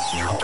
Yeah.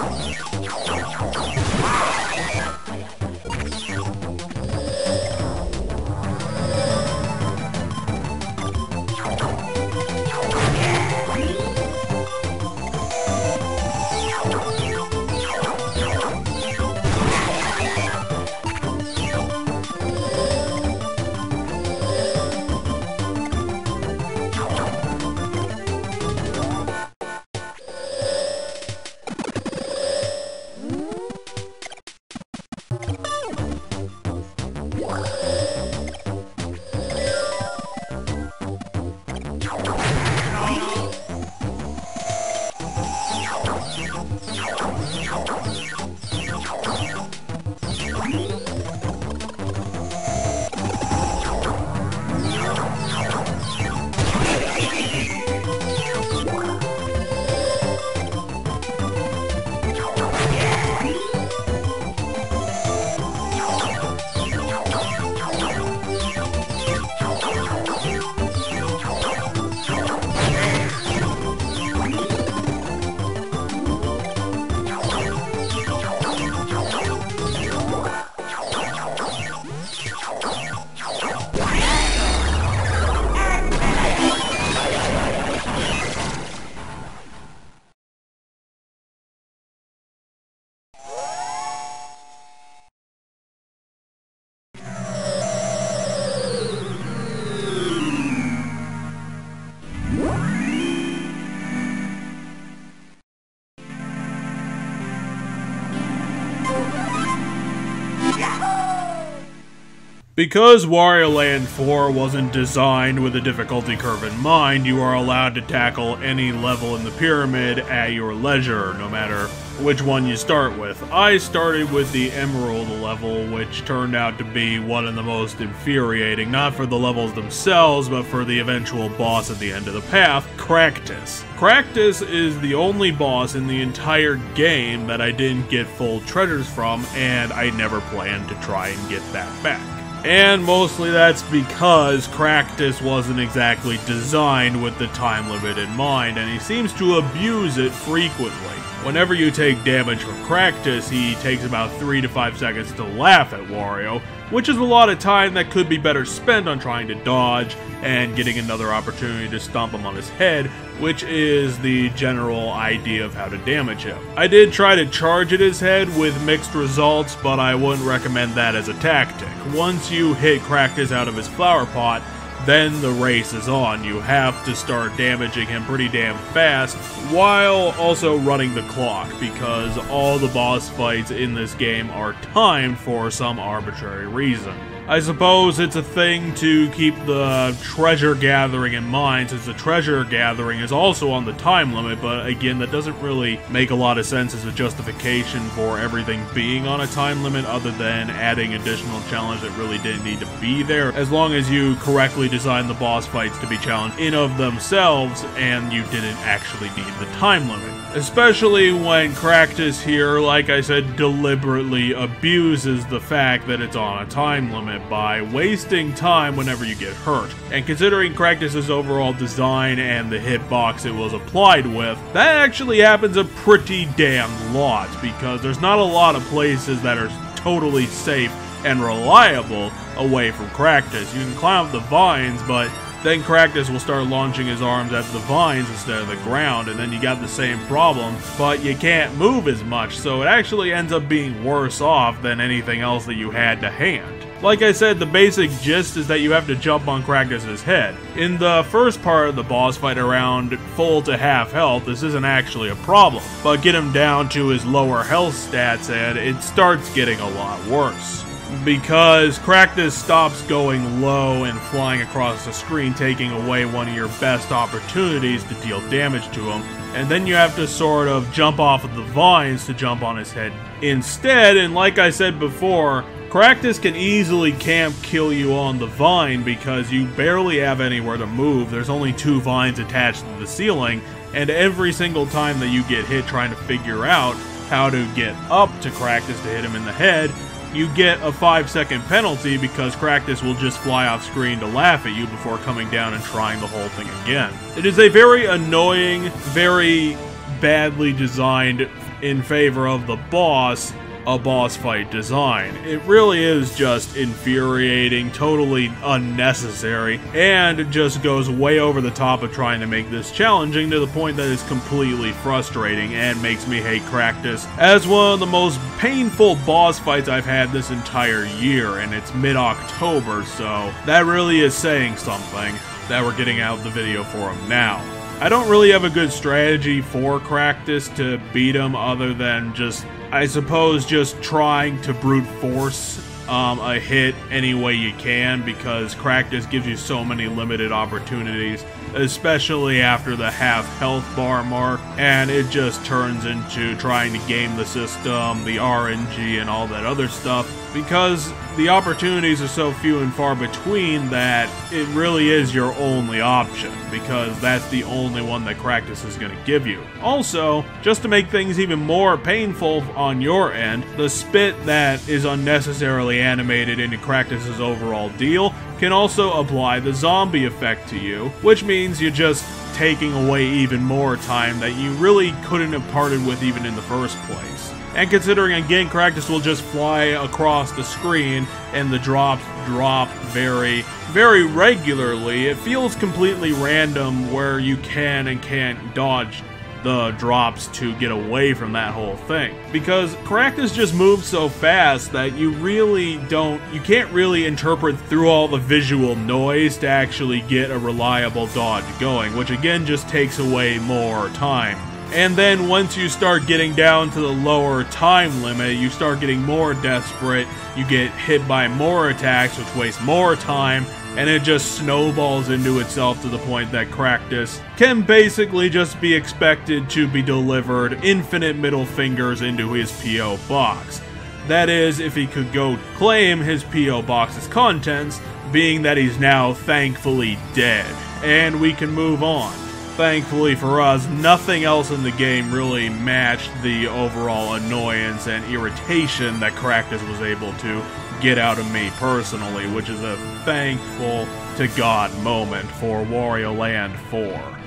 Because Wario Land 4 wasn't designed with a difficulty curve in mind, you are allowed to tackle any level in the pyramid at your leisure, no matter which one you start with. I started with the Emerald level, which turned out to be one of the most infuriating, not for the levels themselves, but for the eventual boss at the end of the path, Cractus. Cractus is the only boss in the entire game that I didn't get full treasures from, and I never planned to try and get that back. And mostly that's because Cractus wasn't exactly designed with the time limit in mind, and he seems to abuse it frequently. Whenever you take damage from Cractus, he takes about 3 to 5 seconds to laugh at Wario, which is a lot of time that could be better spent on trying to dodge and getting another opportunity to stomp him on his head, which is the general idea of how to damage him. I did try to charge at his head with mixed results, but I wouldn't recommend that as a tactic. Once you hit Cractus out of his flower pot, then the race is on. You have to start damaging him pretty damn fast while also running the clock because all the boss fights in this game are timed for some arbitrary reason. I suppose it's a thing to keep the treasure gathering in mind, since the treasure gathering is also on the time limit, but again, that doesn't really make a lot of sense as a justification for everything being on a time limit, other than adding additional challenge that really didn't need to be there, as long as you correctly design the boss fights to be challenged in of themselves, and you didn't actually need the time limit. Especially when Cractus here, like I said, deliberately abuses the fact that it's on a time limit by wasting time whenever you get hurt. And considering Cractus's overall design and the hitbox it was applied with, that actually happens a pretty damn lot because there's not a lot of places that are totally safe and reliable away from Cractus. You can climb up the vines, but then Cractus will start launching his arms at the vines instead of the ground, and then you got the same problem, but you can't move as much, so it actually ends up being worse off than anything else that you had to hand. Like I said, the basic gist is that you have to jump on Cractus's head. In the first part of the boss fight around full to half health, this isn't actually a problem, but get him down to his lower health stats and it starts getting a lot worse because Cractus stops going low and flying across the screen, taking away one of your best opportunities to deal damage to him. And then you have to sort of jump off of the vines to jump on his head instead. And like I said before, Cractus can easily camp kill you on the vine because you barely have anywhere to move. There's only two vines attached to the ceiling, and every single time that you get hit trying to figure out how to get up to Cractus to hit him in the head, you get a 5 second penalty because Cractus will just fly off screen to laugh at you before coming down and trying the whole thing again. It is a very annoying, very badly designed in favor of the boss a boss fight design. It really is just infuriating, totally unnecessary, and just goes way over the top of trying to make this challenging to the point that it's completely frustrating and makes me hate Cractus as one of the most painful boss fights I've had this entire year, and it's mid-October, so that really is saying something that we're getting out of the video for him now. I don't really have a good strategy for Cractus to beat him other than just I suppose just trying to brute force um, a hit any way you can because Cractus gives you so many limited opportunities, especially after the half health bar mark, and it just turns into trying to game the system, the RNG, and all that other stuff because the opportunities are so few and far between that it really is your only option because that's the only one that Cractus is going to give you. Also, just to make things even more painful on your end, the spit that is unnecessarily animated into Cractus's overall deal can also apply the zombie effect to you, which means you're just taking away even more time that you really couldn't have parted with even in the first place. And considering again Cractus will just fly across the screen and the drops drop very, very regularly, it feels completely random where you can and can't dodge the drops to get away from that whole thing. Because Cractus just moves so fast that you really don't, you can't really interpret through all the visual noise to actually get a reliable dodge going, which again just takes away more time. And then once you start getting down to the lower time limit, you start getting more desperate, you get hit by more attacks, which waste more time, and it just snowballs into itself to the point that Cractus can basically just be expected to be delivered infinite middle fingers into his P.O. box. That is, if he could go claim his P.O. box's contents, being that he's now thankfully dead. And we can move on. Thankfully for us, nothing else in the game really matched the overall annoyance and irritation that Cractus was able to get out of me personally, which is a thankful to God moment for Wario Land 4.